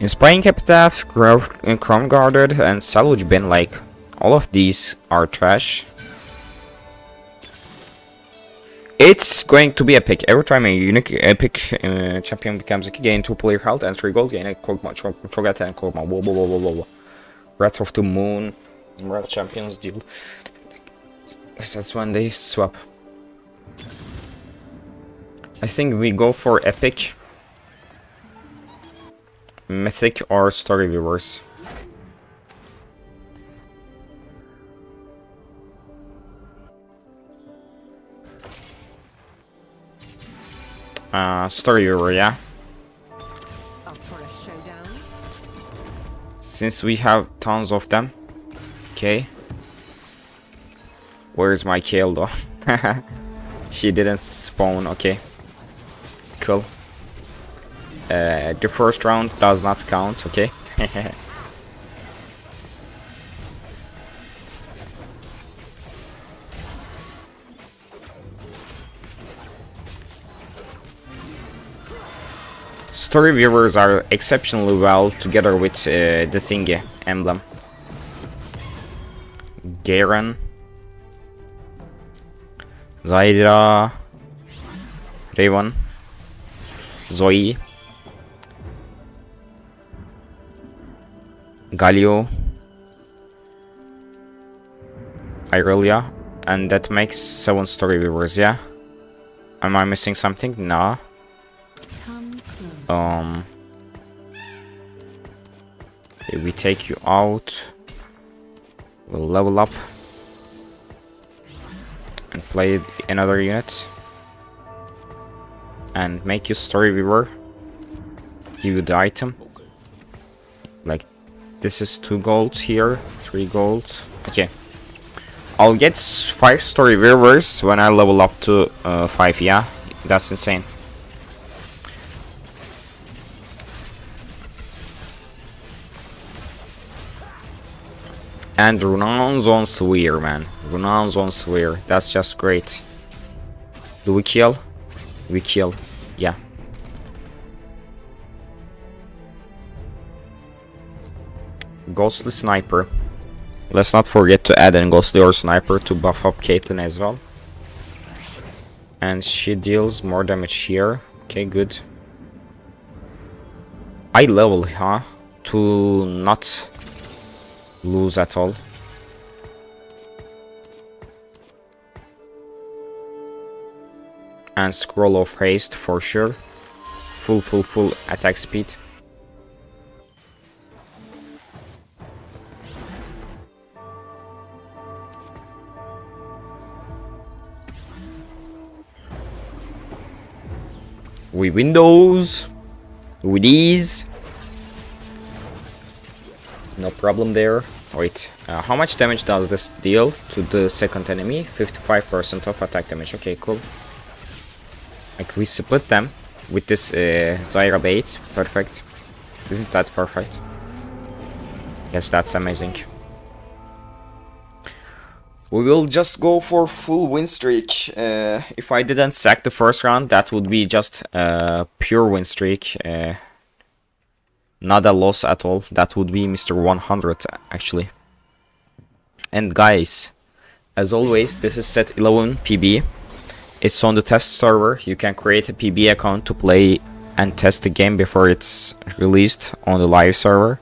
Inspiring Epitaph, Chrome Guarded, and Salvage Bin, like, all of these are trash. It's going to be epic. Every time a unique epic uh, champion becomes a gain 2 player health and 3 gold, gain a Kog'Maw, Cho'Gath and Kog'Maw, whoa, whoa, whoa, whoa, whoa. Wrath of the Moon, Wrath Champions deal. That's when they swap. I think we go for epic, mythic, or Storyweavers. Uh, Storyweaver, yeah. Since we have tons of them. Okay. Where's my Kayle though? she didn't spawn, okay. Cool. Uh, the first round does not count, okay? Storyweavers are exceptionally well together with uh, the thingy emblem. Garen. Zyra. Raven. Zoe. Galio. Irelia. And that makes 7 Storyweavers, yeah? Am I missing something? Nah. Um, if we take you out, we'll level up and play another unit and make you Storyweaver. Give you the item. Like this is two golds here, three golds. Okay. I'll get five Storyweavers when I level up to uh, five. Yeah, that's insane. And Runan's on Sphere, man. Runan's on Sphere. That's just great. Do we kill? We kill. Yeah. Ghostly Sniper. Let's not forget to add in Ghostly or Sniper to buff up Caitlyn as well. And she deals more damage here. Okay, good. I level, huh? To not lose at all. And scroll of haste for sure. Full, full, full attack speed. We windows, with ease. No problem there. Wait, uh, how much damage does this deal to the second enemy? 55% of attack damage. Okay, cool. Like, we split them with this uh, Zyra bait. Perfect. Isn't that perfect? Yes, that's amazing. We will just go for full win streak. Uh, if I didn't sack the first round, that would be just a pure win streak. Uh, not a loss at all. That would be Mr. 100 actually. And guys, as always, this is set 11 PB. It's on the test server. You can create a PB account to play and test the game before it's released on the live server.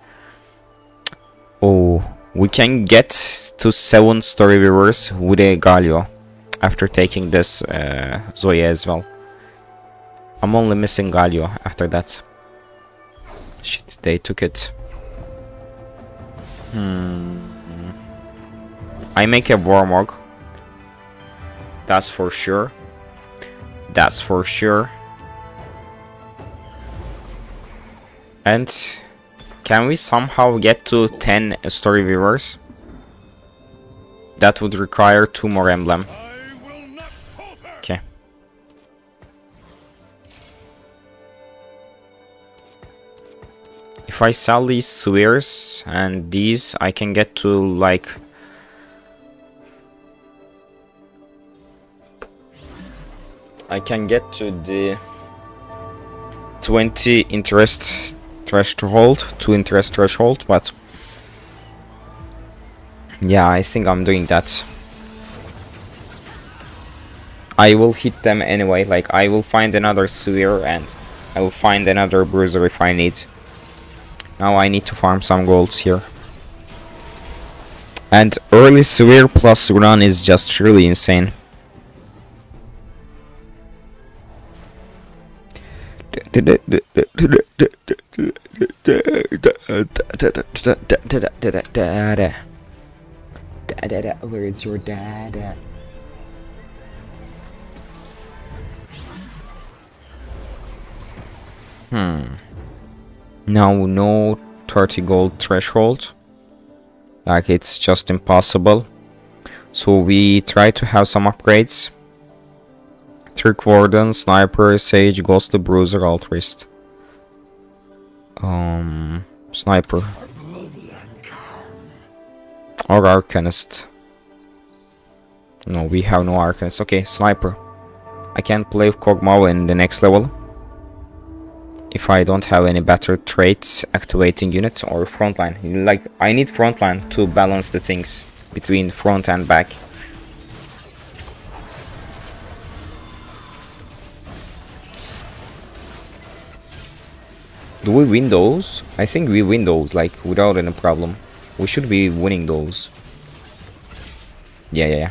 Oh, we can get to 7 Storyweavers with a Galio after taking this uh, Zoya as well. I'm only missing Galio after that. Shit, they took it. Hmm. I make a Warmog. That's for sure. That's for sure. And can we somehow get to 10 Storyweavers? That would require two more emblem. Okay. If I sell these spheres and these, I can get to like... I can get to the 20 interest threshold, two interest threshold, but yeah, I think I'm doing that. I will hit them anyway, like I will find another sphere and I will find another bruiser if I need. Now I need to farm some golds here. And early sphere plus run is just really insane. Where's your dad Hmm. Now no 30 gold threshold. Like it's just impossible. So we try to have some upgrades. Trick Warden, Sniper, Sage, Ghost the Bruiser, Altruist. Um, Sniper. Or Arcanist. No, we have no Arcanist. Okay, Sniper. I can't play Kog'Maw in the next level. If I don't have any better traits activating unit or frontline. Like, I need frontline to balance the things between front and back. Do we win those? I think we win those, like, without any problem. We should be winning those. Yeah, yeah, yeah.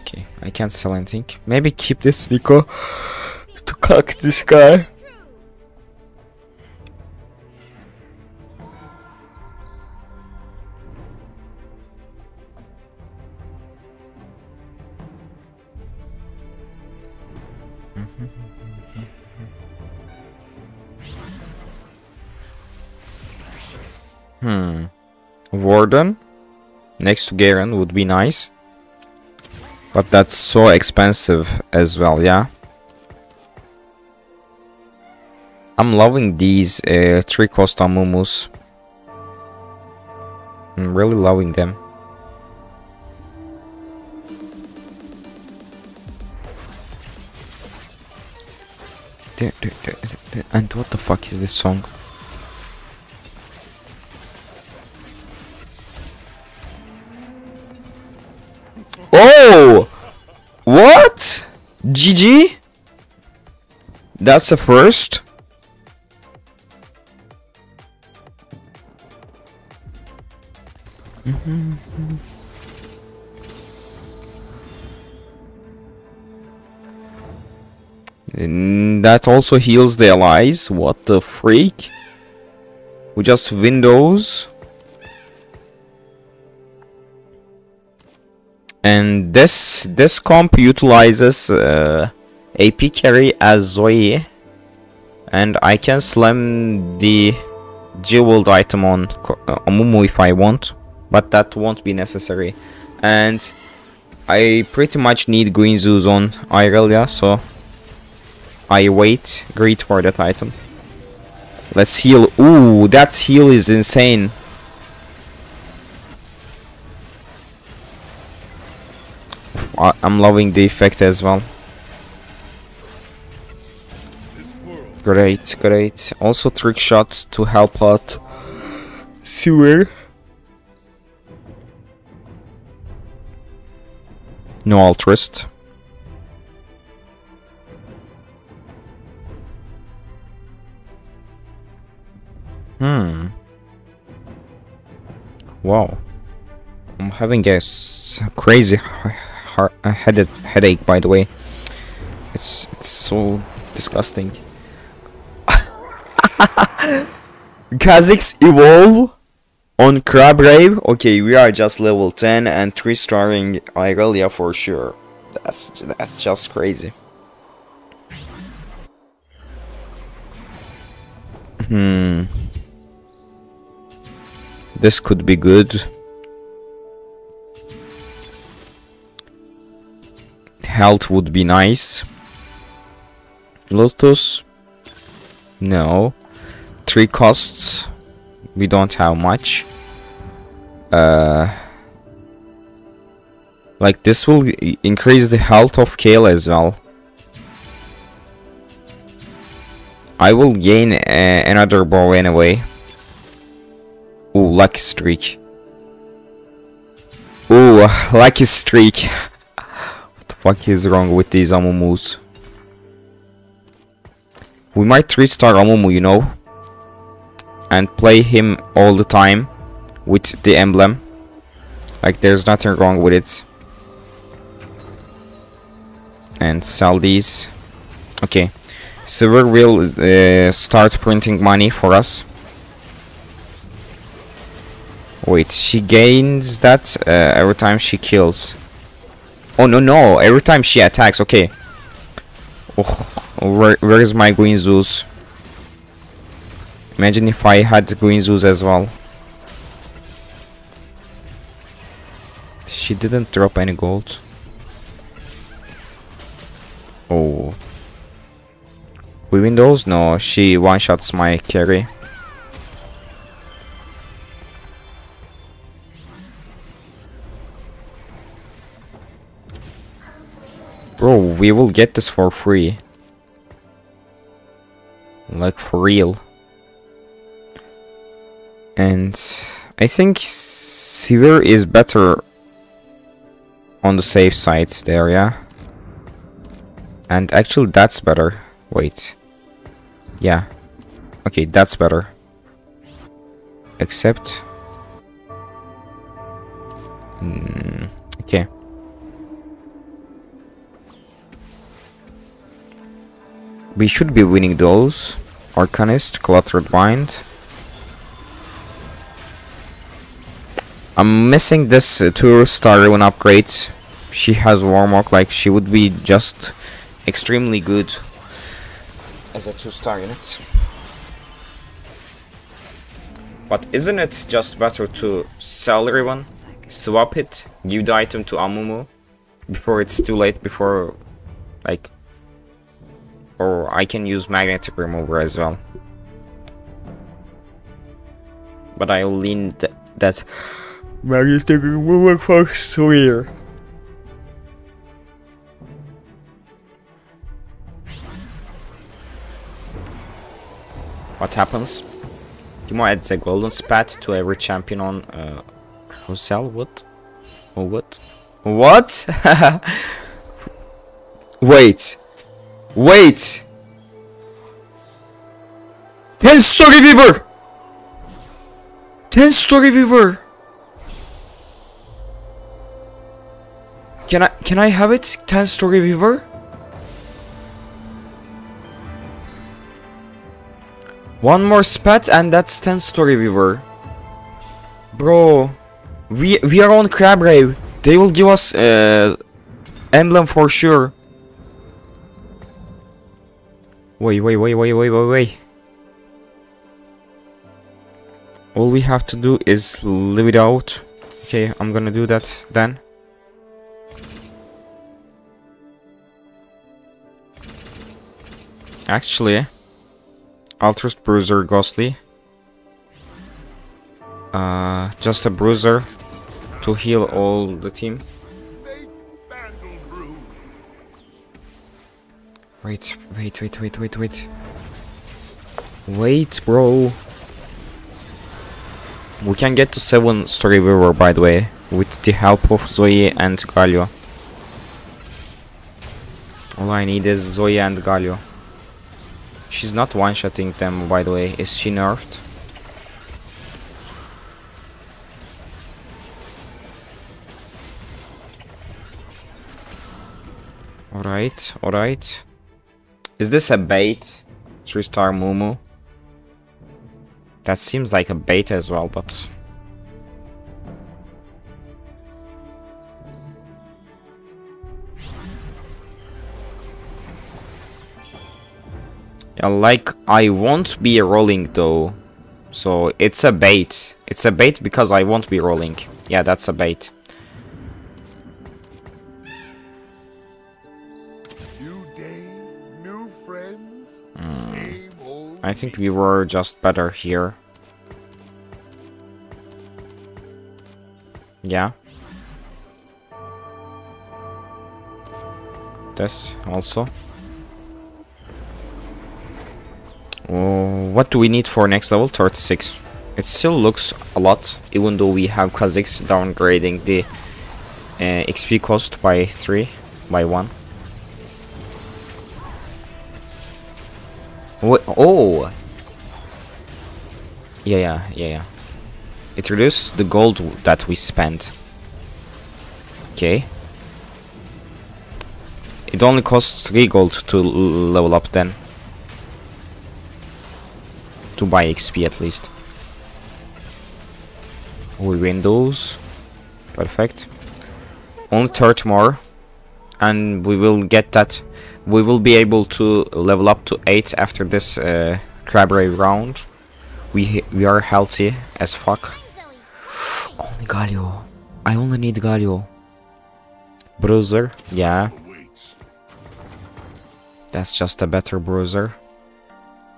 Okay, I can't sell anything. Maybe keep this Neeko to cock this guy. Warden next to Garen would be nice. But that's so expensive as well, yeah? I'm loving these uh, three cost Amumus. I'm really loving them. And what the fuck is this song? Oh! What? GG? That's the first? And that also heals the allies. What the freak? We just Windows. And this this comp utilizes uh, AP carry as Zoe. And I can slam the jeweled item on uh, Amumu if I want. But that won't be necessary. And I pretty much need green zoos on Irelia, so I wait, great for that item. Let's heal. Ooh, that heal is insane. I'm loving the effect as well. Great, great. Also trick shots to help out Sivir. No altruist. Hmm. Wow. I'm having a crazy heart a headed headache by the way. It's it's so disgusting. Kha'Zix evolve on Crab Rave. Okay, we are just level 10 and 3 starring Irelia for sure. That's that's just crazy. Hmm. This could be good. health would be nice. Lotus? No. Three costs. We don't have much. Uh, like this will increase the health of Kayle as well. I will gain uh, another bow anyway. Ooh, lucky streak. Ooh, lucky streak what is wrong with these Amumus? We might 3-star Amumu, you know. And play him all the time with the emblem. Like there's nothing wrong with it. And sell these. Okay. Sivir will uh, start printing money for us. Wait, she gains that uh, every time she kills. Oh no no! Every time she attacks. Okay. Oh, where, where is my green Zeus? Imagine if I had green Zeus as well. She didn't drop any gold. Oh. We win those? No, she one-shots my carry. Bro, we will get this for free. Like, for real. And I think Sivir is better on the safe side there, yeah? And actually that's better. Wait. Yeah. Okay, that's better. Except... Mm, okay. We should be winning those. Arcanist, Cluttered Mind. I'm missing this uh, 2 star rune upgrade. She has Warmog, like she would be just extremely good as a 2 star unit. But isn't it just better to sell everyone, swap it, give the item to Amumu before it's too late, before like or I can use magnetic remover as well. But I will lean th that magnetic remover for Sawyer. What happens? Timo adds a golden spat to every champion on uh sell what? Or what? What? Wait. Wait! 10 story weaver! 10 story weaver! Can I can I have it? 10 story weaver? One more spat and that's 10 story weaver. Bro, we we are on crab rave. They will give us uh, emblem for sure. Wait, wait, wait, wait, wait, wait, wait. All we have to do is leave it out. Okay, I'm gonna do that then. Actually, trust Bruiser Ghostly. Uh, just a Bruiser to heal all the team. Wait, wait, wait, wait, wait, wait. Wait, bro. We can get to 7 story weaver, by the way, with the help of Zoe and Galio. All I need is Zoe and Galio. She's not one-shotting them, by the way. Is she nerfed? Alright, alright. Is this a bait? 3 star Mumu? That seems like a bait as well, but... Yeah, like, I won't be rolling though. So, it's a bait. It's a bait because I won't be rolling. Yeah, that's a bait. I think we were just better here. Yeah. This also. Oh, what do we need for next level? 36. It still looks a lot, even though we have Kha'Zix downgrading the uh, XP cost by 3, by 1. What? Oh! Yeah, yeah, yeah, yeah. It reduces the gold that we spent. Okay. It only costs 3 gold to level up then. To buy XP at least. We win those. Perfect. Only 30 more. And we will get that. We will be able to level up to 8 after this uh, round. We, we are healthy as fuck. only Galio. I only need Galio. Bruiser, yeah. That's just a better bruiser.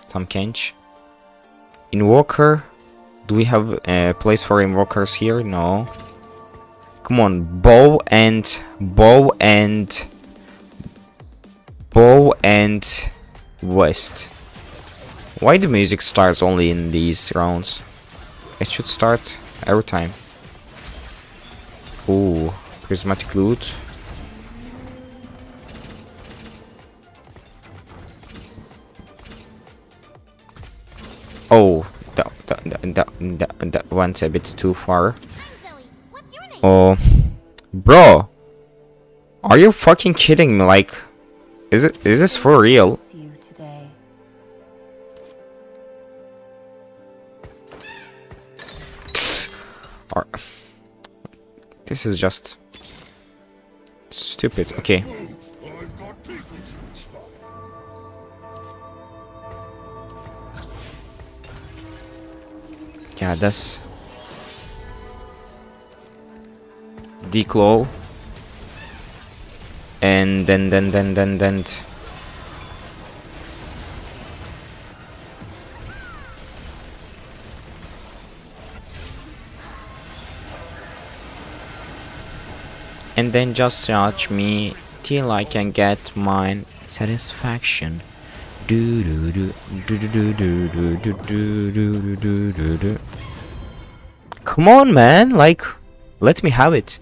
Tahm Kench. Invoker. Do we have a place for invokers here? No. Come on, bow and bow and bow and west. Why the music starts only in these rounds? It should start every time. Ooh, prismatic loot. Oh, that, that, that, that, that went a bit too far. Oh, bro, are you fucking kidding me? Like, is it is this for real? This is just stupid. Okay. Yeah, that's declaw and then then then then then and then just judge me till I can get mine satisfaction do do do do do do do do do do do do do come on man like let me have it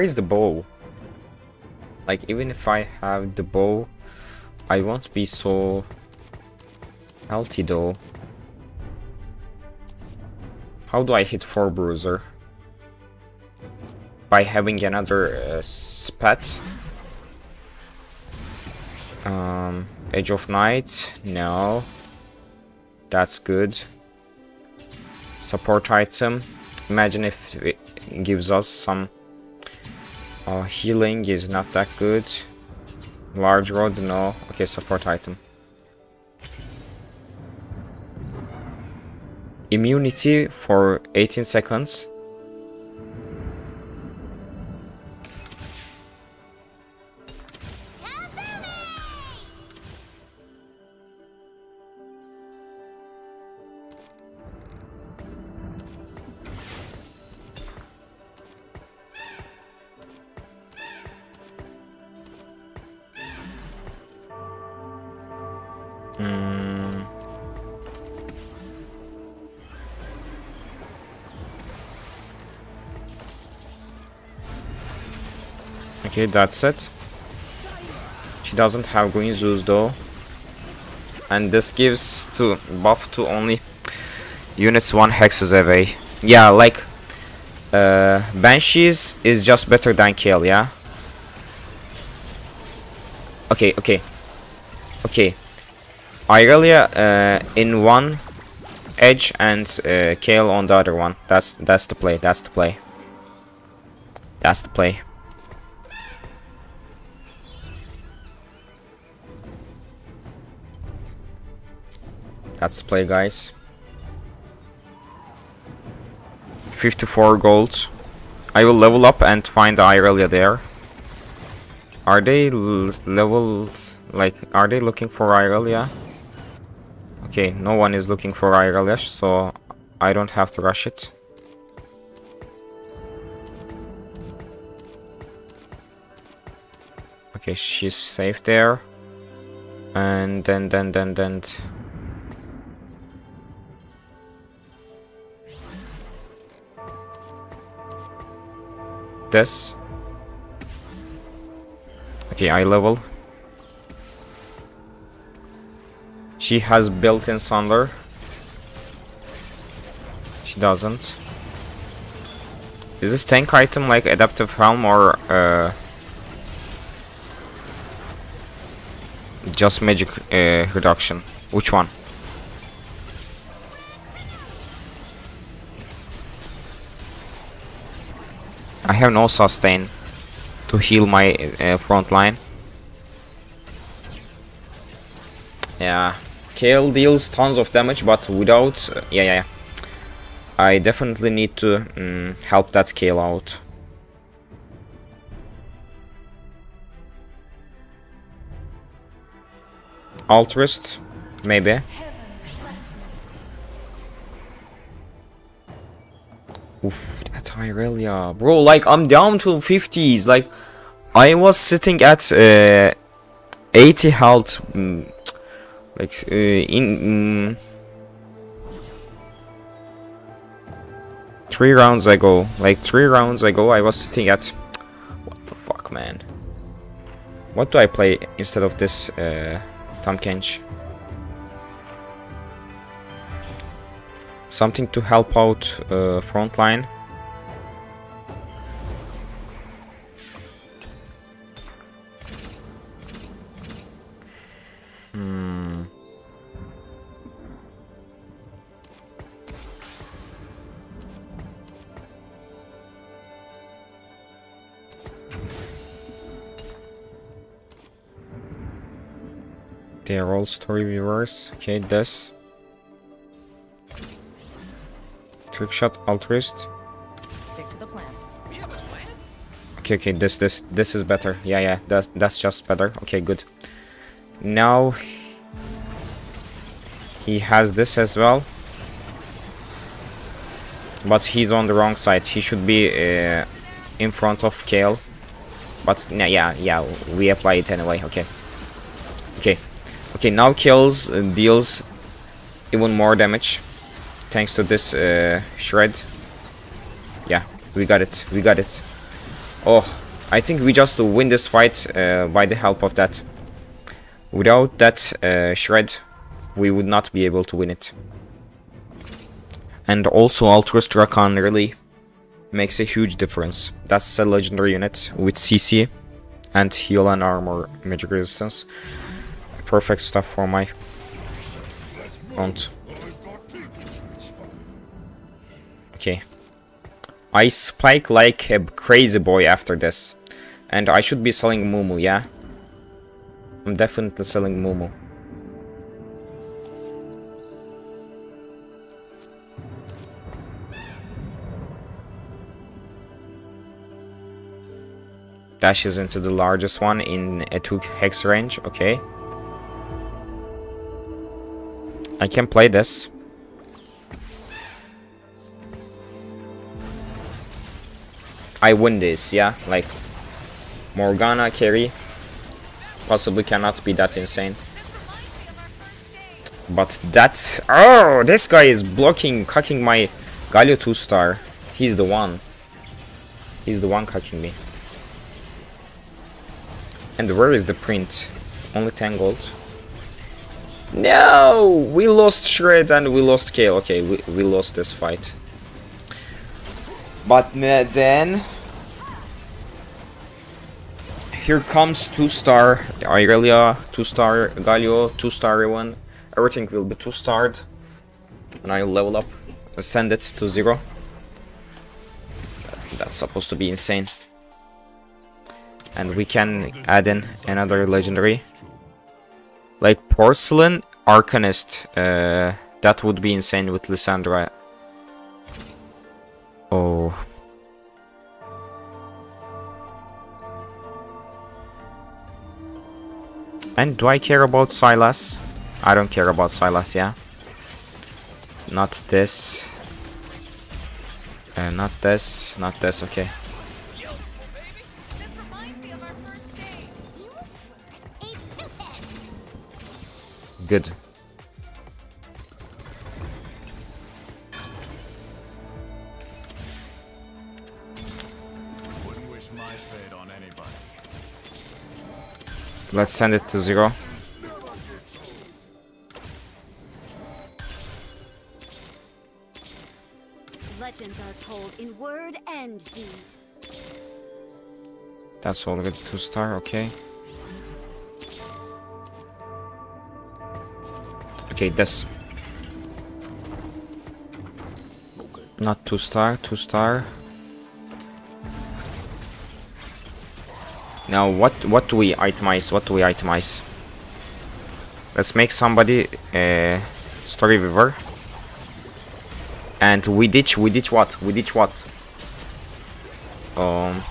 is the bow like even if I have the bow I won't be so healthy though how do I hit 4 bruiser by having another uh, spat um, Edge of Night, no. That's good. Support item. Imagine if it gives us some uh, healing is not that good. Large rod, no. Okay, support item. Immunity for 18 seconds. Okay, that's it. She doesn't have green Zeus though. And this gives to buff to only units one hexes away. Yeah, like uh, Banshees is just better than Kayle, yeah? Okay, okay. Okay. Irelia uh, in one edge and uh, Kayle on the other one. That's that's the play. That's the play. That's the play. That's the play, guys. 54 gold. I will level up and find the Irelia there. Are they level... Like, are they looking for Irelia? Okay, no one is looking for Irelia, so I don't have to rush it. Okay, she's safe there. And then, then, then, then. This. Okay, eye level. She has built-in Sunder. She doesn't. Is this tank item like Adaptive Helm or uh, just magic uh, reduction? Which one? I have no sustain to heal my uh, front line. Yeah, Kayle deals tons of damage, but without... Uh, yeah, yeah, yeah. I definitely need to um, help that Kayle out. Altruist, maybe. Oof, that Irelia. Bro, like, I'm down to 50s. Like, I was sitting at uh, 80 health. Mm, like, uh, in... Mm, three rounds ago, like three rounds ago, I was sitting at... What the fuck, man? What do I play instead of this uh, Tahm Kench? Something to help out uh, frontline. Hmm. They are all Storyweavers. Okay, this. Trick shot altruist. Stick to the plan. Okay, okay, this this this is better. Yeah, yeah, that's that's just better. Okay, good. Now he has this as well. But he's on the wrong side. He should be uh, in front of Kayle. But yeah, yeah, yeah, we apply it anyway. Okay. Okay. Okay, now kills uh, deals even more damage thanks to this uh, shred. Yeah, we got it. We got it. Oh, I think we just win this fight uh, by the help of that. Without that uh, shred, we would not be able to win it. And also Altruist Rakan really makes a huge difference. That's a legendary unit with CC and heal and armor magic resistance. Perfect stuff for my front. Okay. I spike like a crazy boy after this. And I should be selling Mumu, yeah? I'm definitely selling Momo. Dashes into the largest one in a 2 hex range, okay. I can play this. I win this, yeah? Like, Morgana carry possibly cannot be that insane. But that's... Oh, this guy is blocking, cocking my Galio 2-star. He's the one. He's the one cocking me. And where is the print? Only 10 gold. No! We lost Shred and we lost Kayle. Okay, we, we lost this fight. But uh, then... Here comes 2-star Irelia, 2-star Galio, 2-star one. Everything will be 2-starred. And I'll level up. Send it to 0. That's supposed to be insane. And we can add in another legendary. Like Porcelain Arcanist. Uh, that would be insane with Lissandra. Oh. And do I care about Silas? I don't care about Silas, yeah? Not this. Uh, not this, not this, okay. Good. Let's send it to zero. Legends are told in word and deed. That's all good. Two star, okay. Okay, this. Not two star, two star. Now, what what do we itemize? What do we itemize? Let's make somebody a story weaver. And we ditch, we ditch what? We ditch what? Um.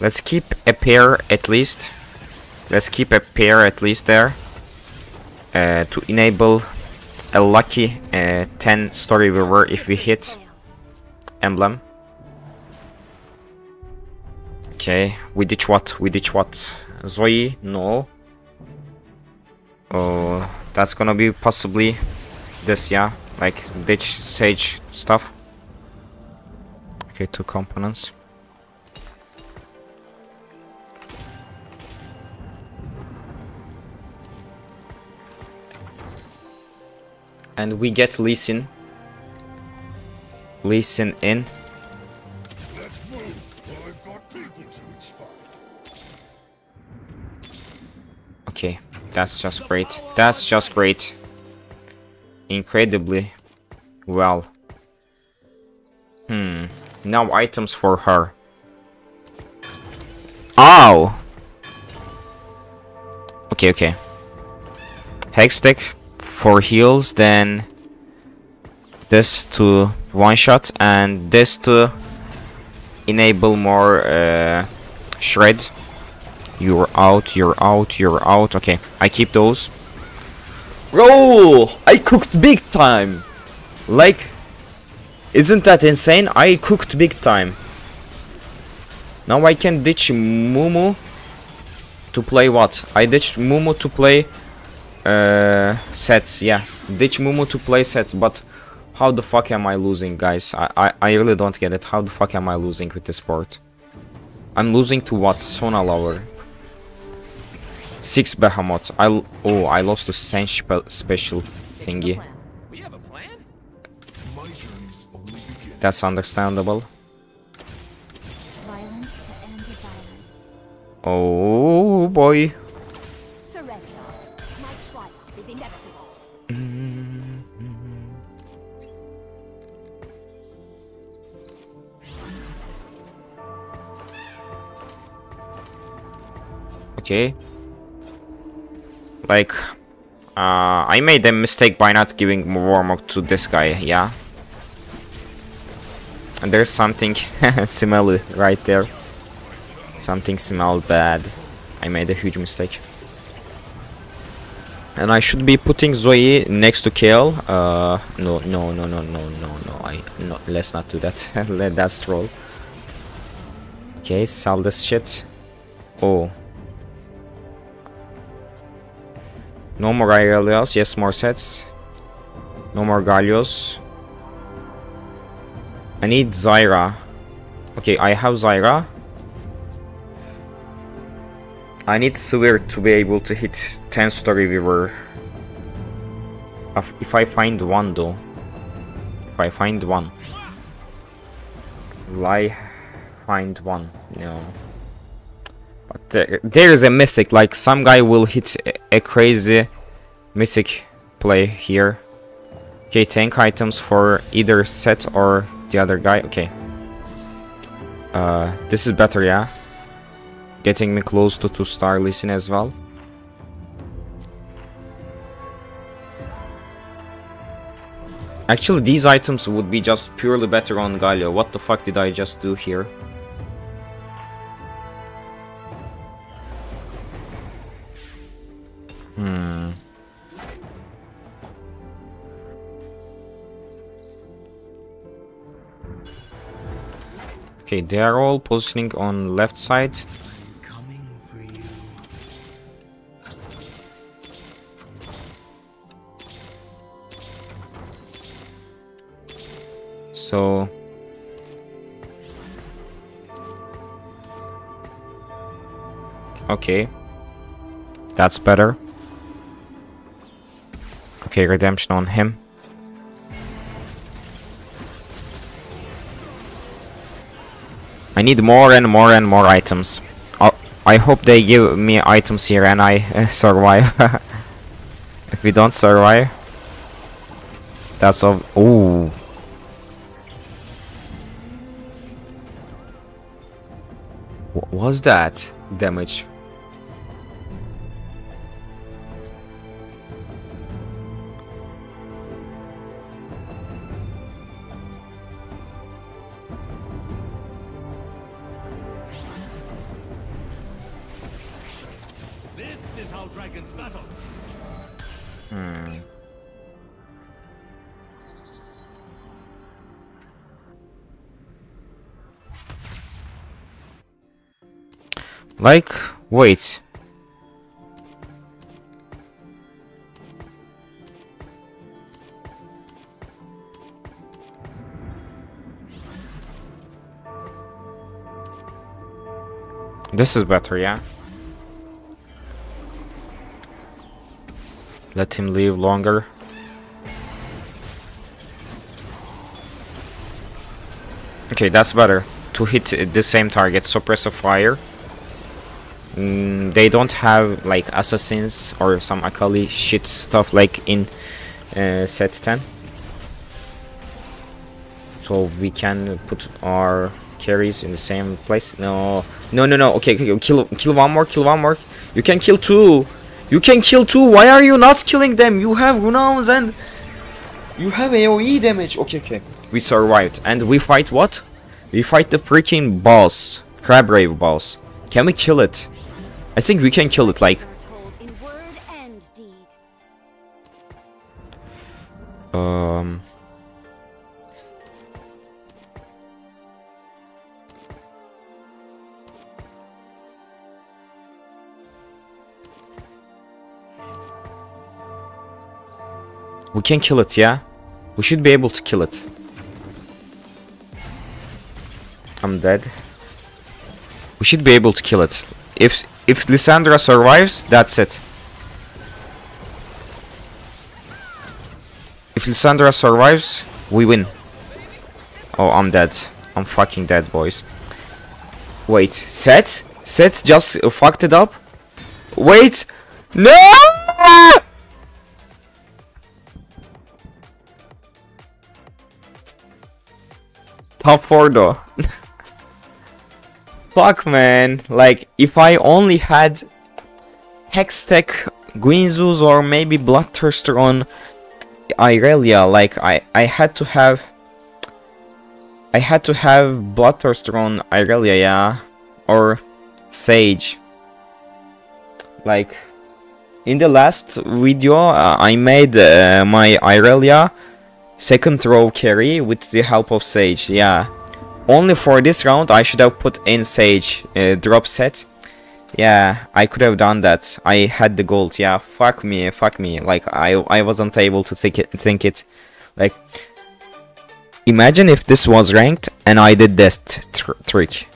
Let's keep a pair at least. Let's keep a pair at least there. Uh, to enable a lucky uh, 10 story weaver if we hit emblem. Okay, we ditch what? We ditch what? Zoe? No. Oh, that's gonna be possibly this, yeah? Like ditch sage stuff. Okay, two components. And we get Lee Sin. Lee Sin in. Okay, that's just great. That's just great. Incredibly well. Hmm. Now items for her. Oh! Okay, okay. Hex stick for heals, then this to one shot, and this to enable more uh, shred. You're out, you're out, you're out. Okay, I keep those. Bro, I cooked big time. Like, isn't that insane? I cooked big time. Now I can ditch Mumu to play what? I ditched Mumu to play uh, Setts. Yeah, ditch Mumu to play Setts. But how the fuck am I losing, guys? I, I, I really don't get it. How the fuck am I losing with this sport? I'm losing to what? Sona Lover. Six Behemoth. I l- oh I lost to Sense spe- special thingy. We have a plan? My journey's only beginning. That's understandable. Violence to end the violence. Oh boy. Okay. Like, uh, I made a mistake by not giving warm-up to this guy, yeah? And there's something smelly right there. Something smelled bad. I made a huge mistake. And I should be putting Zoe next to Kayle. Uh, no, no, no, no, no, no, no. I no. Let's not do that. Let that troll. Okay, sell this shit. Oh, No more Irelias, yes, more Setts. No more Galios. I need Zyra. Okay, I have Zyra. I need Swear to be able to hit 10 Story Weaver. If- I find one though. If I find one. Lie find one. No. But there, there is a mythic, like some guy will hit a, crazy mythic play here. Okay, tank items for either Sett or the other guy. Okay. Uh, this is better, yeah. Getting me close to 2 star Lee Sin as well. Actually, these items would be just purely better on Galio. What the fuck did I just do here? Hmm. Okay, they are all positioning on left side. So Okay. That's better. Redemption on him. I need more and more and more items. I, I hope they give me items here and I uh, survive. if we don't survive, that's all. Ooh. What was that damage? Like, wait. This is better, yeah? Let him live longer. Okay, that's better. To hit the same target, suppress a fire. Mm, they don't have like assassins or some Akali shit stuff like in uh, set 10. So we can put our carries in the same place. No, no, no, no. Okay, okay, kill, kill one more, kill one more. You can kill two. You can kill two. Why are you not killing them? You have renounce and you have AOE damage. Okay, okay. We survived and we fight what? We fight the freaking boss, Crabgrave boss. Can we kill it? I think we can kill it. Like, um. We can kill it, yeah? We should be able to kill it. I'm dead. We should be able to kill it. If if Lissandra survives, that's it. If Lissandra survives, we win. Oh, I'm dead. I'm fucking dead, boys. Wait, Sett? Sett just fucked it up? Wait! No! Top 4 though. Fuck man, like if I only had Hextech, Guinsoo's or maybe Bloodthirster on Irelia, like I, I had to have I had to have Bloodthirster on Irelia, yeah, or Sage. Like in the last video, uh, I made uh, my Irelia second row carry with the help of Sage, yeah. Only for this round, I should have put in Sage uh, drop set. Yeah, I could have done that. I had the gold. Yeah, fuck me, fuck me. Like I, I wasn't able to think it. Think it. Like, imagine if this was ranked and I did this tr- trick.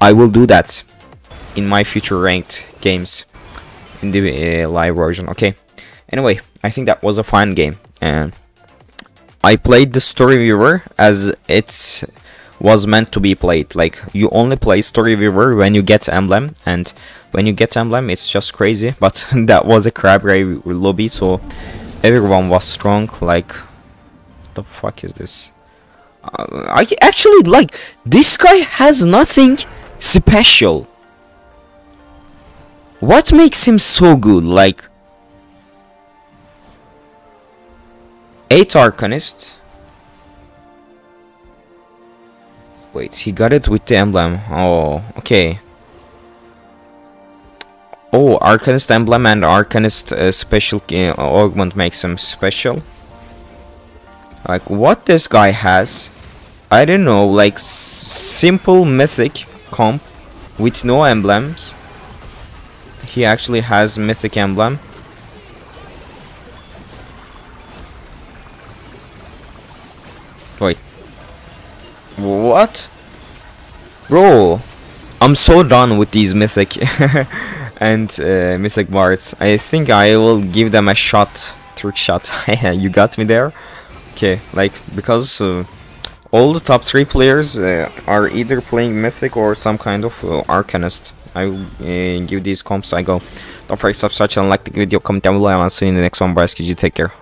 I will do that in my future ranked games in the uh, live version. Okay. Anyway, I think that was a fun game, and I played the Storyweaver as it was meant to be played. Like you only play Storyweaver when you get emblem, and when you get emblem, it's just crazy. But that was a crab grave lobby, so everyone was strong. Like, the fuck is this? Uh, I actually like this guy has nothing special. What makes him so good? Like, eight Arcanist. Wait, he got it with the emblem. Oh, okay. Oh, Arcanist emblem and Arcanist uh, special uh, augment makes him special. Like what this guy has, I don't know. Like simple mythic comp with no emblems. He actually has mythic emblem. Wait. What? Bro, I'm so done with these mythic and uh, mythic bards. I think I will give them a shot, trick shot. you got me there. Okay, like because uh, all the top three players uh, are either playing mythic or some kind of uh, arcanist. I will uh, give these comps I go. Don't forget to subscribe and like the video, comment down below, and I'll see you in the next one. Bye, SKG, take care.